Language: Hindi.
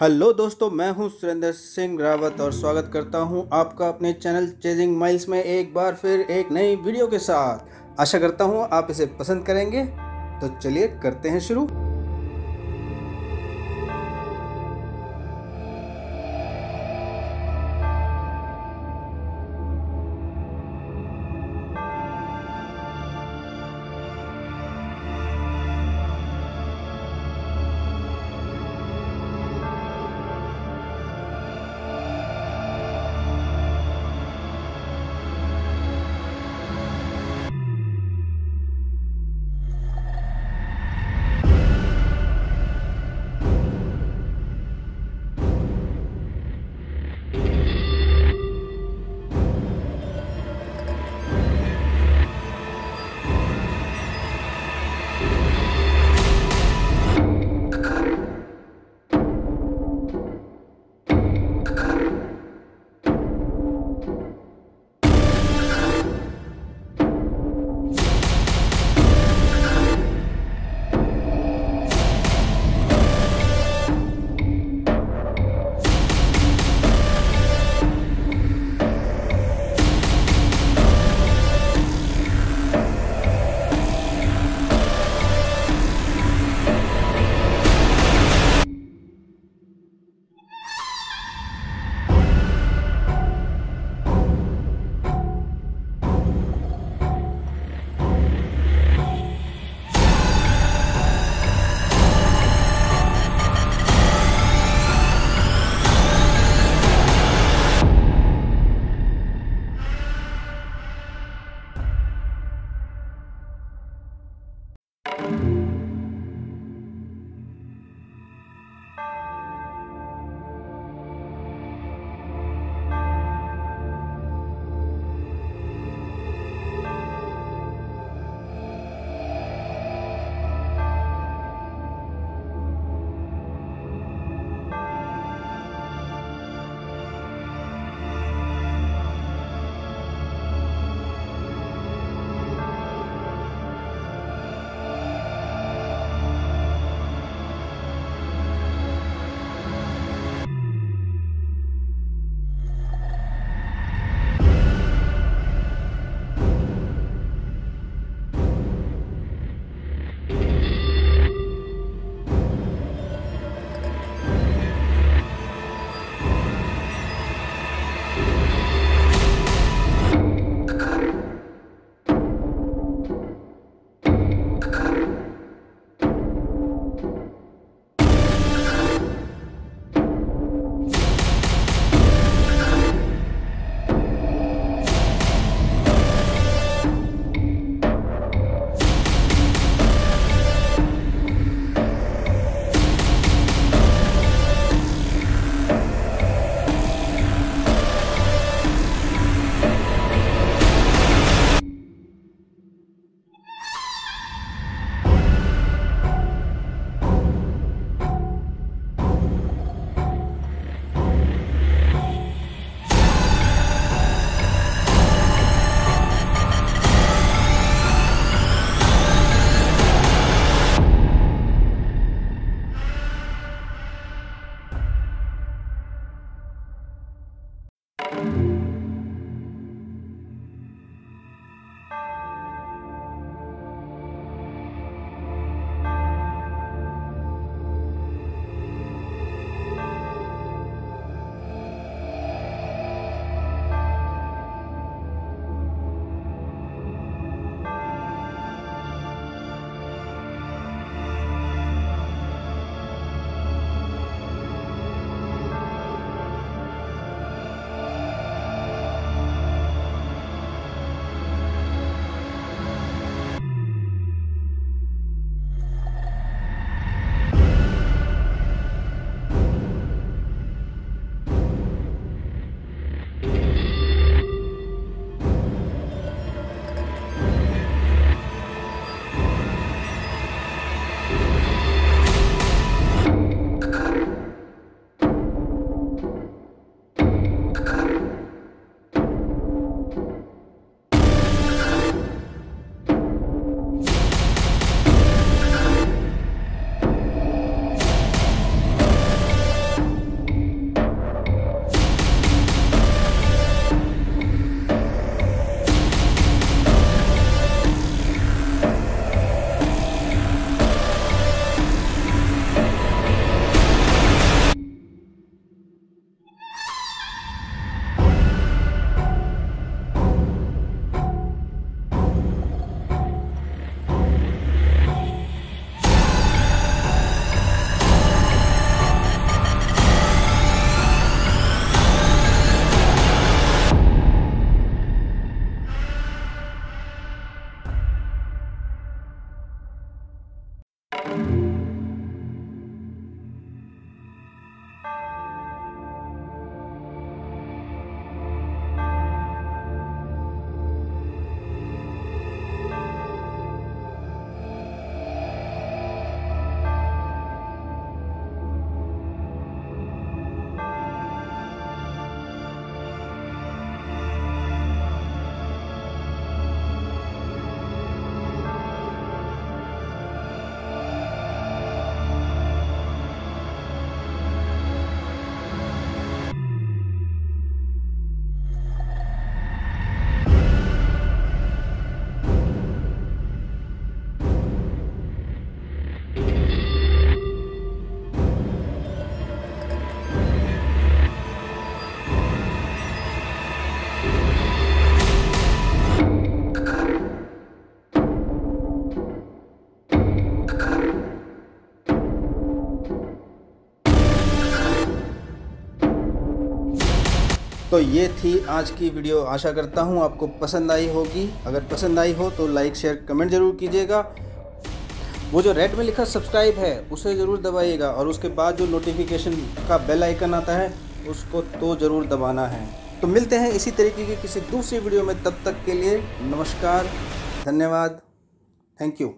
हेलो दोस्तों, मैं हूँ सुरेंद्र सिंह रावत और स्वागत करता हूँ आपका अपने चैनल चेजिंग माइल्स में एक बार फिर एक नई वीडियो के साथ। आशा करता हूँ आप इसे पसंद करेंगे। तो चलिए करते हैं शुरू। तो ये थी आज की वीडियो। आशा करता हूँ आपको पसंद आई होगी। अगर पसंद आई हो तो लाइक, शेयर, कमेंट ज़रूर कीजिएगा। वो जो रेड में लिखा सब्सक्राइब है, उसे ज़रूर दबाइएगा। और उसके बाद जो नोटिफिकेशन का बेल आइकन आता है, उसको तो ज़रूर दबाना है। तो मिलते हैं इसी तरीके की किसी दूसरी वीडियो में। तब तक के लिए नमस्कार, धन्यवाद। Thank you